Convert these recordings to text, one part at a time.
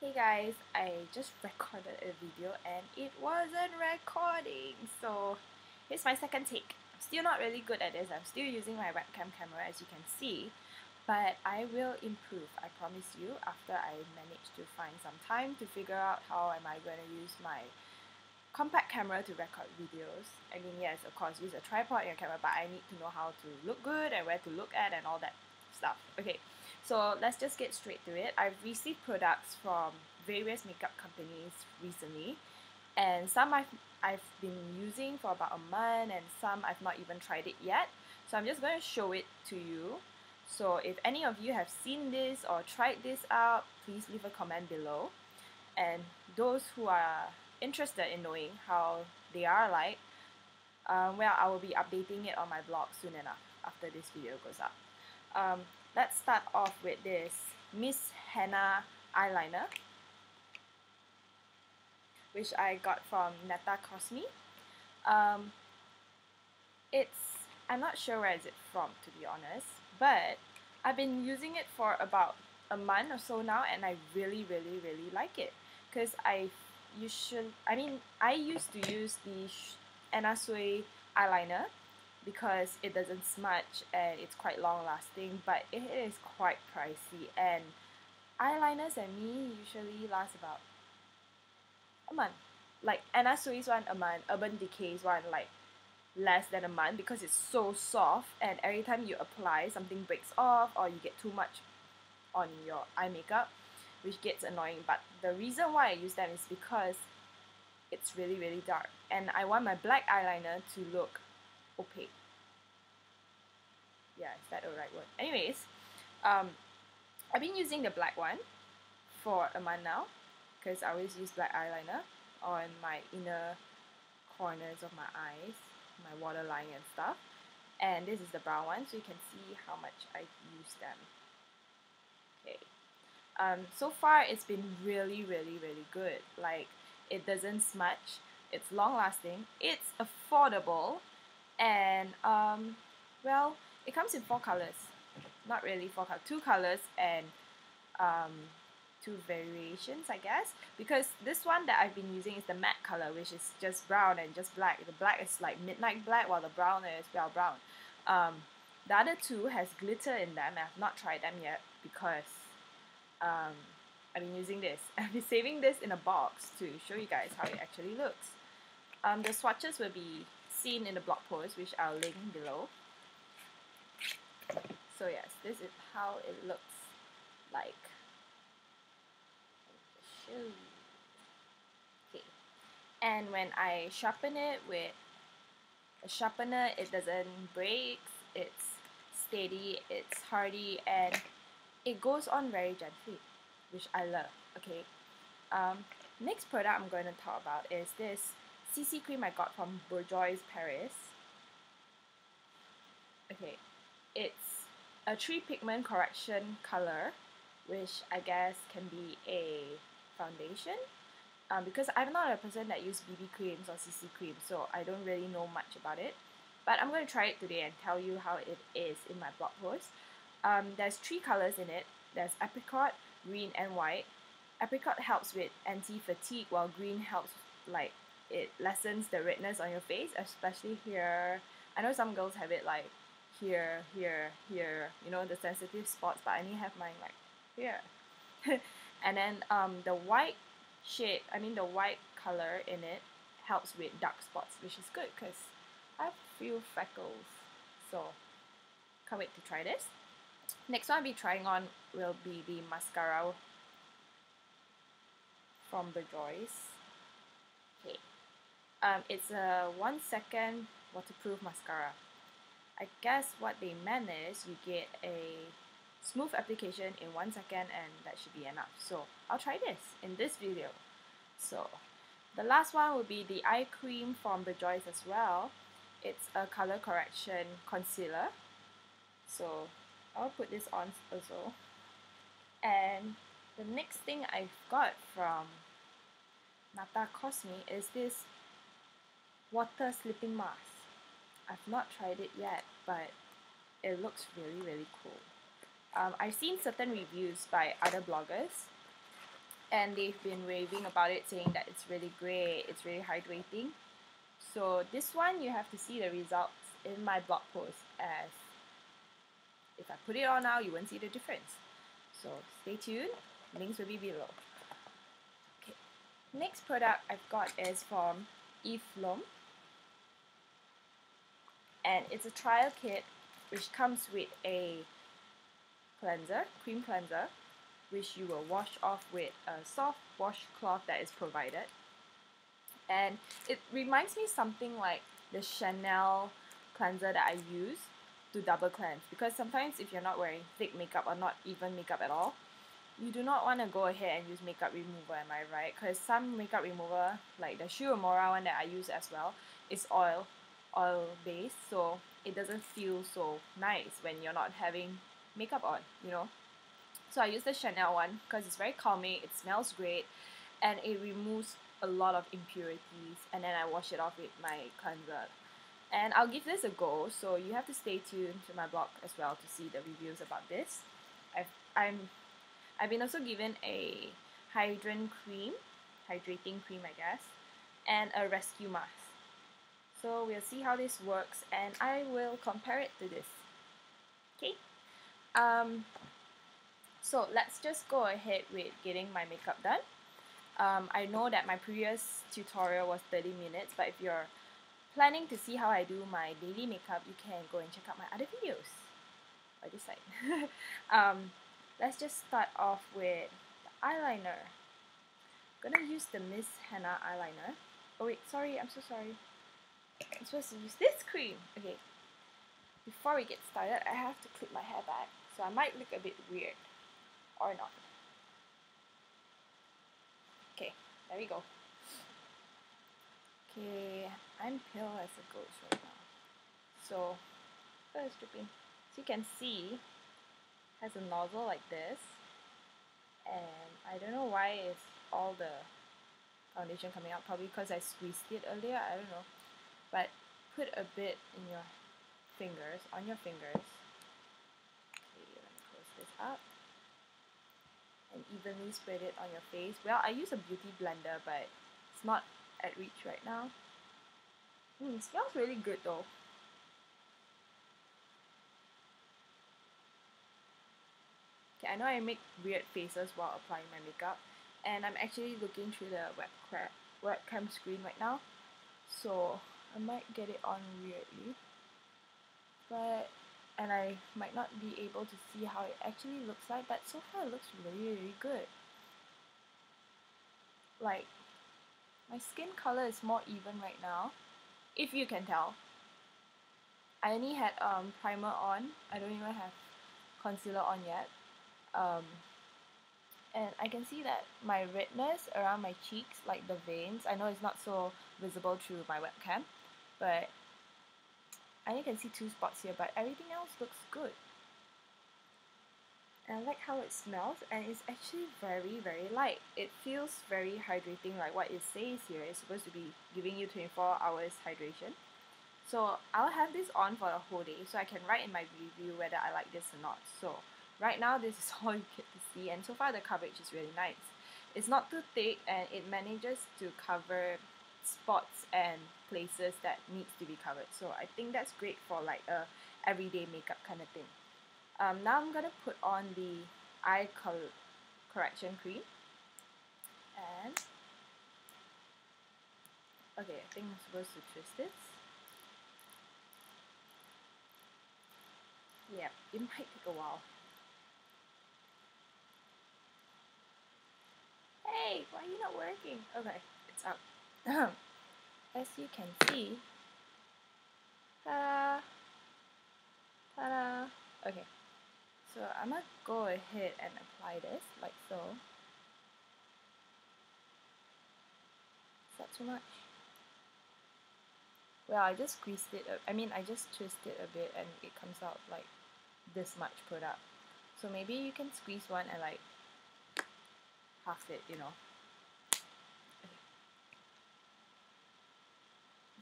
Hey guys, I just recorded a video and it wasn't recording, so here's my second take. I'm still not really good at this, I'm still using my webcam camera as you can see, but I will improve, I promise you, after I manage to find some time to figure out how am I going to use my compact camera to record videos. I mean, yes, of course, use a tripod in your camera, but I need to know how to look good and where to look at and all that stuff. Okay, so let's just get straight to it. I've received products from various makeup companies recently, and some I've, I've been using for about a month, and some I've not even tried it yet. So I'm just going to show it to you. So if any of you have seen this or tried this out, please leave a comment below. And those who are interested in knowing how they are like, um, well, I will be updating it on my blog soon enough after this video goes up. Um, let's start off with this Miss Hana eyeliner which I got from Natta Cosme. Um, it's I'm not sure where is it from to be honest, but I've been using it for about a month or so now, and I really, really, really like it. Cause I, you should. I mean, I used to use the Anna Sui eyeliner because it doesn't smudge and it's quite long lasting, but it is quite pricey. And eyeliners and me usually last about a month. Like Anna Sui's one a month, Urban Decay's one like less than a month because it's so soft and every time you apply something breaks off or you get too much on your eye makeup which gets annoying but the reason why I use them is because it's really really dark and I want my black eyeliner to look opaque yeah is that the right word anyways um, I've been using the black one for a month now because I always use black eyeliner on my inner corners of my eyes, my waterline and stuff. And this is the brown one, so you can see how much I use them. Okay. Um, so far, it's been really, really, really good. Like, it doesn't smudge. It's long lasting. It's affordable. And, um, well, it comes in four colors. Not really four colors, two colors and um, two variations I guess. Because this one that I've been using is the matte color which is just brown and just black. The black is like midnight black while the brown is pale brown. Um, the other two has glitter in them. I've not tried them yet because um, I've been using this. I've been saving this in a box to show you guys how it actually looks. Um, the swatches will be seen in the blog post which I'll link below so yes this is how it looks like Okay. And when I sharpen it with a sharpener, it doesn't break. It's steady, it's hardy, and it goes on very gently, which I love. Okay. Um, next product I'm going to talk about is this CC cream I got from Bourjois Paris. Okay, it's a tree pigment correction color, which I guess can be a foundation. Um, because I'm not a person that use BB creams or CC creams so I don't really know much about it. But I'm going to try it today and tell you how it is in my blog post. Um, there's three colors in it. There's apricot green and white. Apricot helps with anti-fatigue while green helps like it lessens the redness on your face especially here. I know some girls have it like here here here you know the sensitive spots but I only have mine like here. And then um, the white shade I mean the white color in it helps with dark spots which is good because I have few freckles. So can't wait to try this. Next one I'll be trying on will be the mascara from the okay um, it's a one second waterproof mascara I guess what they meant is you get a smooth application in one second and that should be enough. So I'll try this in this video. So the last one will be the eye cream from Bourjois as well. It's a color correction concealer. So I'll put this on also. And the next thing I've got from Natta Cosme is this water sleeping mask. I've not tried it yet, but it looks really, really cool. Um, I've seen certain reviews by other bloggers and they've been raving about it saying that it's really great it's really hydrating. So this one you have to see the results in my blog post as if I put it on now you won't see the difference. So stay tuned links will be below. Okay next product I've got is from Eve Lom and it's a trial kit which comes with a cleanser, cream cleanser, which you will wash off with a soft washcloth that is provided. And it reminds me something like the Chanel cleanser that I use to double cleanse because sometimes if you're not wearing thick makeup or not even makeup at all, you do not want to go ahead and use makeup remover, am I right? Because some makeup remover, like the Shu Uemura one that I use as well, is oil, oil based, so it doesn't feel so nice when you're not having makeup on, you know. So I use the Chanel one because it's very calming, it smells great, and it removes a lot of impurities. And then I wash it off with my cleanser. And I'll give this a go, so you have to stay tuned to my blog as well to see the reviews about this. I've I'm I've been also given a hydrant cream, hydrating cream I guess, and a rescue mask. So we'll see how this works and I will compare it to this. Okay. Um, so let's just go ahead with getting my makeup done. Um, I know that my previous tutorial was 30 minutes, but if you're planning to see how I do my daily makeup, you can go and check out my other videos by this side. um, let's just start off with the eyeliner. I'm gonna use the Miss Hana eyeliner. Oh wait, sorry, I'm so sorry. I'm supposed to use this cream. Okay, before we get started, I have to clip my hair back, so I might look a bit weird, or not. Okay, there we go. Okay, I'm pale as a ghost right now. So, first dripping. So you can see, has a nozzle like this, and I don't know why it's all the foundation coming out, probably because I squeezed it earlier, I don't know but put a bit in your fingers, on your fingers. Okay, let me close this up. And evenly spread it on your face. Well, I use a beauty blender, but it's not at reach right now. Mm, it smells really good though. Okay, I know I make weird faces while applying my makeup, and I'm actually looking through the webcam webcam screen right now. So I might get it on weirdly but and I might not be able to see how it actually looks like but so far it looks really really good. Like my skin color is more even right now if you can tell. I only had um, primer on I don't even have concealer on yet um, and I can see that my redness around my cheeks like the veins I know it's not so visible through my webcam but I only can see two spots here but everything else looks good. And I like how it smells and it's actually very very light. It feels very hydrating like what it says here. It's supposed to be giving you 24 hours hydration. So I'll have this on for the whole day so I can write in my review whether I like this or not. So right now this is all you get to see and so far the coverage is really nice. It's not too thick and it manages to cover spots and places that needs to be covered. So I think that's great for like a everyday makeup kind of thing. Um, now I'm gonna put on the eye color correction cream. And okay I think I'm supposed to twist this. Yeah it might take a while. Hey why are you not working? Okay it's up as you can see, ta-da, ta-da. Okay, so I'm gonna go ahead and apply this like so. Is that too much? Well, I just squeezed it, I mean, I just twisted a bit and it comes out like this much product. So maybe you can squeeze one and like half it, you know.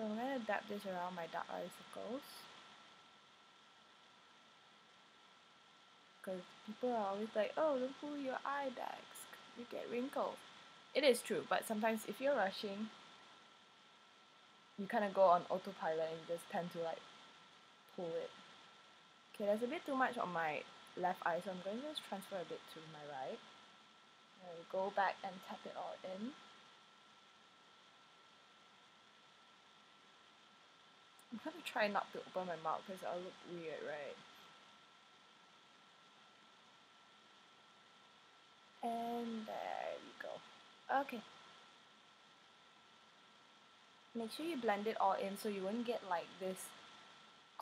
So I'm going to dab this around my dark eye circles. Because people are always like, oh, don't pull your eye bags. you get wrinkles. It is true, but sometimes if you're rushing, you kind of go on autopilot and you just tend to like pull it. Okay, there's a bit too much on my left eye, so I'm going to just transfer a bit to my right. Go back and tap it all in. I'm gonna try not to open my mouth because I'll look weird, right? And there we go. Okay. Make sure you blend it all in so you won't get like this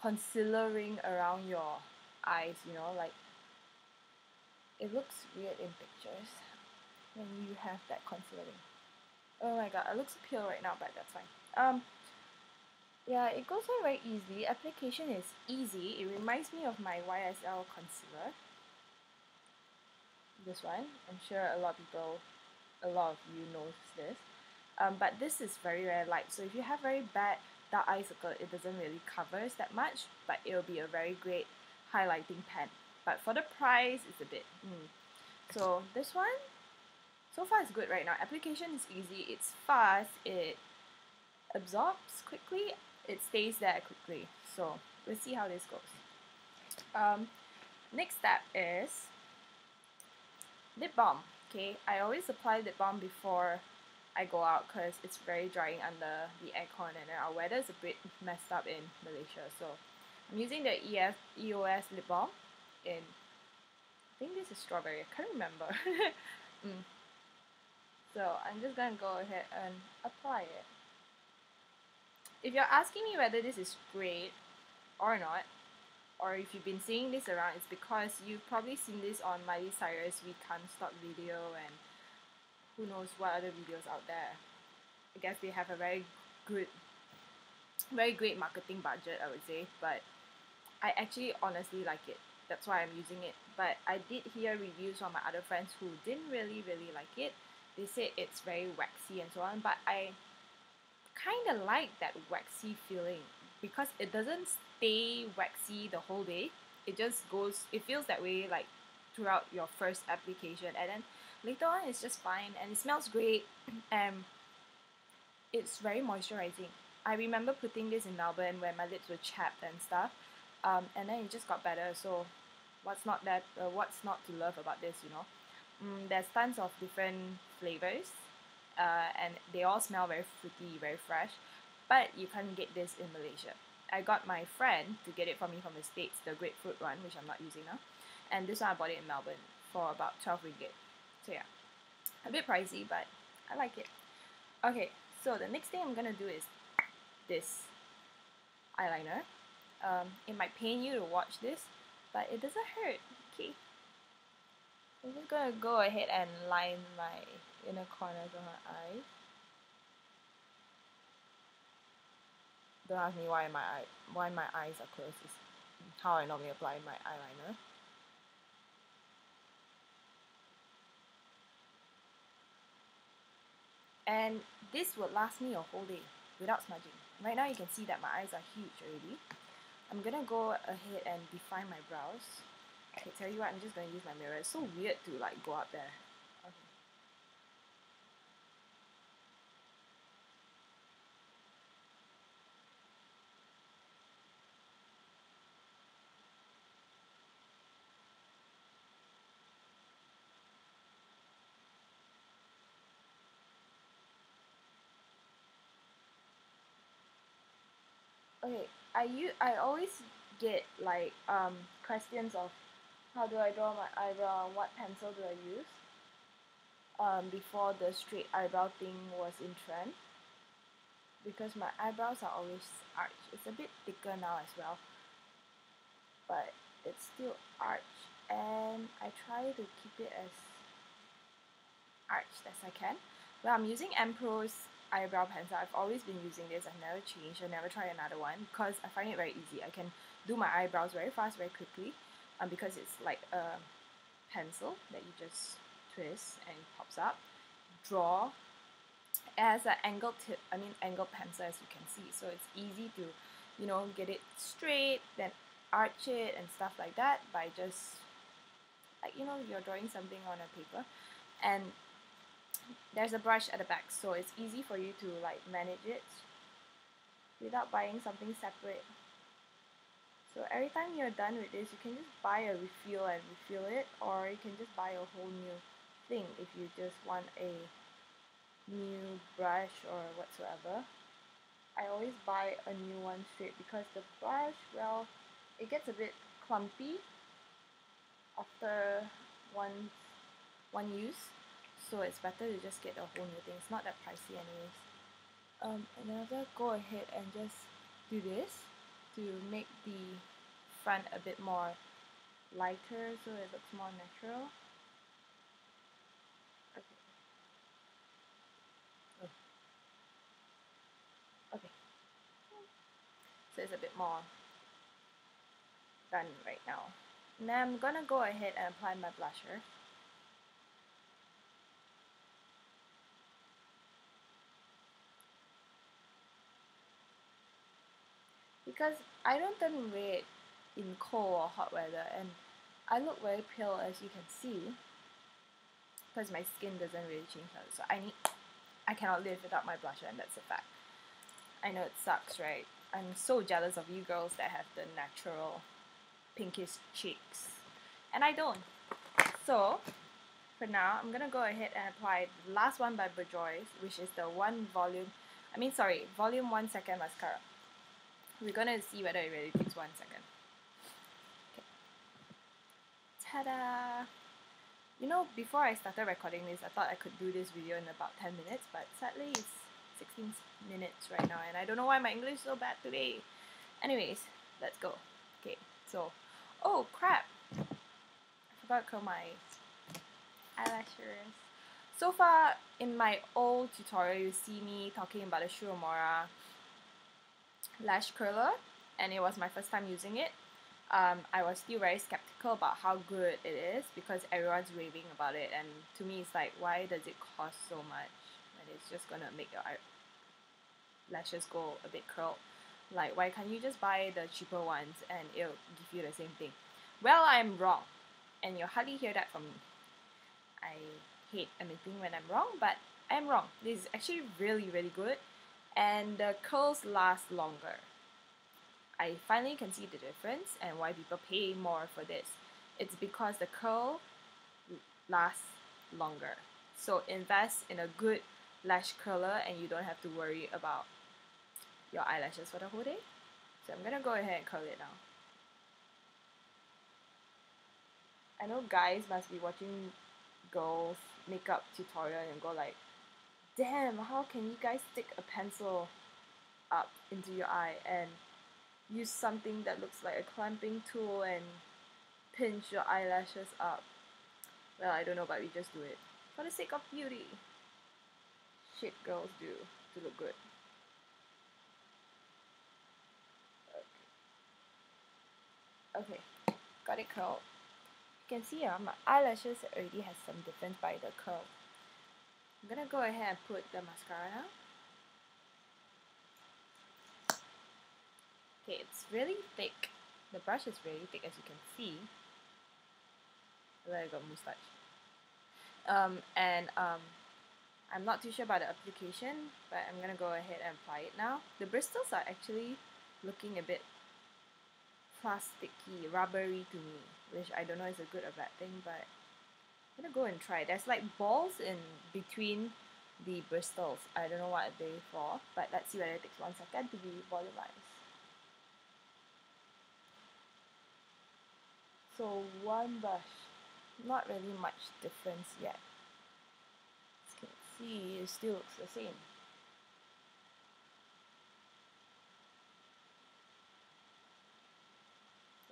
concealer ring around your eyes, you know, like it looks weird in pictures when you have that concealer ring. Oh my god, it looks pale right now, but that's fine. Um, yeah, it goes on very easily. Application is easy. It reminds me of my YSL concealer. This one. I'm sure a lot of people, a lot of you know this. Um, but this is very, very light. So if you have very bad dark eye circle, it doesn't really covers that much. But it will be a very great highlighting pen. But for the price, it's a bit. Mm. So this one, so far it's good right now. Application is easy. It's fast. It absorbs quickly it stays there quickly. So let's see how this goes. Um, next step is lip balm. Okay, I always apply lip balm before I go out because it's very drying under the aircon and our weather is a bit messed up in Malaysia. So I'm using the EOS lip balm in, I think this is strawberry, I can't remember. mm. So I'm just gonna go ahead and apply it if you're asking me whether this is great or not, or if you've been seeing this around, it's because you've probably seen this on Miley Cyrus We Can't Stop video and who knows what other videos out there. I guess they have a very good, very great marketing budget, I would say, but I actually honestly like it. That's why I'm using it. But I did hear reviews from my other friends who didn't really, really like it. They said it's very waxy and so on, but I kind of like that waxy feeling because it doesn't stay waxy the whole day. It just goes, it feels that way like throughout your first application and then later on it's just fine and it smells great and it's very moisturizing. I remember putting this in Melbourne when my lips were chapped and stuff um, and then it just got better so what's not that uh, what's not to love about this you know mm, there's tons of different flavors uh, and they all smell very fruity, very fresh. But you can't get this in Malaysia. I got my friend to get it for me from the States, the grapefruit one, which I'm not using now. And this one I bought it in Melbourne for about 12 ringgit. So yeah, a bit pricey, but I like it. Okay, so the next thing I'm gonna do is this eyeliner. Um, it might pain you to watch this, but it doesn't hurt. Okay, I'm just gonna go ahead and line my inner corners of my eyes. Don't ask me why my eye why my eyes are closed. It's how I normally apply my eyeliner. And this would last me a whole day without smudging. Right now you can see that my eyes are huge already. I'm gonna go ahead and define my brows. Okay, tell you what, I'm just gonna use my mirror. It's so weird to like go up there. Okay I u I always get like um questions of how do I draw my eyebrow what pencil do I use um before the straight eyebrow thing was in trend. Because my eyebrows are always arched. It's a bit thicker now as well. But it's still arched. And I try to keep it as arched as I can. But I'm using Mpro's eyebrow pencil. I've always been using this. I've never changed. I've never tried another one because I find it very easy. I can do my eyebrows very fast, very quickly um, because it's like a pencil that you just twist and it pops up. Draw. as an angled tip, I mean angled pencil as you can see. So it's easy to, you know, get it straight, then arch it and stuff like that by just, like, you know, you're drawing something on a paper. And there's a brush at the back so it's easy for you to like manage it without buying something separate. So every time you're done with this you can just buy a refill and refill it or you can just buy a whole new thing if you just want a new brush or whatsoever. I always buy a new one straight because the brush well it gets a bit clumpy after one one use so it's better to just get a whole new thing it's not that pricey anyways. Um, and then I'll just go ahead and just do this to make the front a bit more lighter so it looks more natural. Okay. Okay. So it's a bit more done right now. Now I'm gonna go ahead and apply my blusher because I don't turn red in cold or hot weather and I look very pale as you can see because my skin doesn't really change color so I need I cannot live without my blusher and that's a fact. I know it sucks right? I'm so jealous of you girls that have the natural pinkish cheeks and I don't. So for now I'm gonna go ahead and apply the last one by Bourjois which is the one volume I mean sorry volume one second mascara we're gonna see whether it really takes one second. Okay. Ta-da! You know, before I started recording this, I thought I could do this video in about 10 minutes, but sadly it's 16 minutes right now, and I don't know why my English is so bad today. Anyways, let's go. Okay, so, oh crap! I forgot to curl my eyelashes. So far, in my old tutorial, you see me talking about the Shu Uemura lash curler and it was my first time using it. Um, I was still very skeptical about how good it is because everyone's raving about it and to me it's like why does it cost so much and it's just gonna make your lashes go a bit curled like why can't you just buy the cheaper ones and it'll give you the same thing? Well I'm wrong and you'll hardly hear that from me. I hate admitting when I'm wrong but I'm wrong. This is actually really really good and the curls last longer. I finally can see the difference and why people pay more for this. It's because the curl lasts longer. So invest in a good lash curler and you don't have to worry about your eyelashes for the whole day. So I'm gonna go ahead and curl it now. I know guys must be watching girls makeup tutorial and go like, damn, how can you guys stick a pencil up into your eye and use something that looks like a clamping tool and pinch your eyelashes up? Well, I don't know, but we just do it for the sake of beauty. Shit girls do to look good. Okay, got it curled. You can see uh, my eyelashes already has some difference by the curl. I'm gonna go ahead and put the mascara. Okay, it's really thick. The brush is really thick as you can see. I got mustache. Um, and um, I'm not too sure about the application, but I'm gonna go ahead and apply it now. The bristles are actually looking a bit plasticky, rubbery to me, which I don't know is a good or bad thing, but gonna go and try. There's like balls in between the bristles. I don't know what they're for, but let's see whether it takes one second to be volumized. So one brush, not really much difference yet. As you can see, it still looks the same.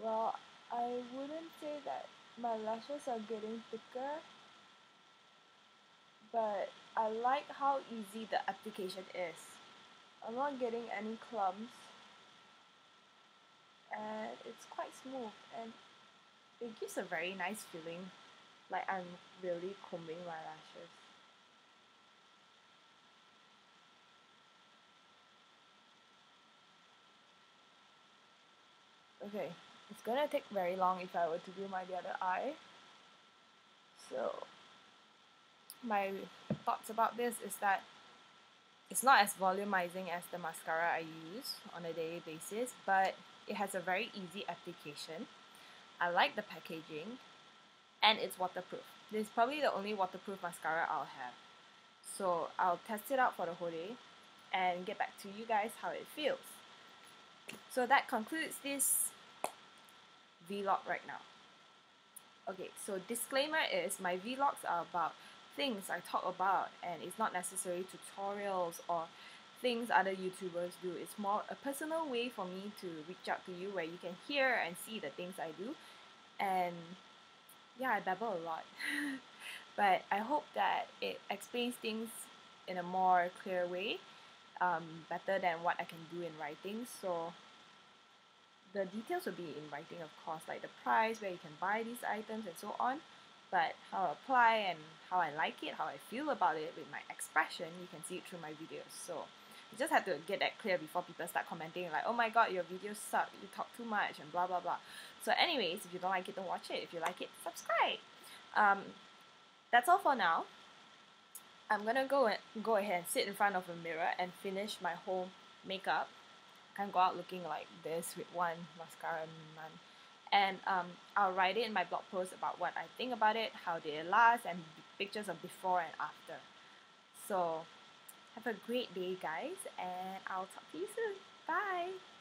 Well, I wouldn't say that my lashes are getting thicker but I like how easy the application is. I'm not getting any clumps and it's quite smooth and it gives a very nice feeling like I'm really combing my lashes. Okay, it's gonna take very long if I were to do my the other eye. So my thoughts about this is that it's not as volumizing as the mascara I use on a daily basis, but it has a very easy application. I like the packaging and it's waterproof. This is probably the only waterproof mascara I'll have. So I'll test it out for the whole day and get back to you guys how it feels. So that concludes this vlog right now. Okay, so disclaimer is my vlogs are about things I talk about and it's not necessarily tutorials or things other YouTubers do. It's more a personal way for me to reach out to you where you can hear and see the things I do. And yeah, I babble a lot. but I hope that it explains things in a more clear way, um, better than what I can do in writing. So the details will be in writing, of course, like the price, where you can buy these items, and so on. But how I apply and how I like it, how I feel about it with my expression, you can see it through my videos. So you just have to get that clear before people start commenting like, oh my god, your videos suck, you talk too much, and blah blah blah. So, anyways, if you don't like it, don't watch it. If you like it, subscribe. Um, that's all for now. I'm gonna go and go ahead and sit in front of a mirror and finish my whole makeup. Can't go out looking like this with one mascara and none. And um, I'll write it in my blog post about what I think about it, how it last, and pictures of before and after. So have a great day, guys, and I'll talk to you soon. Bye.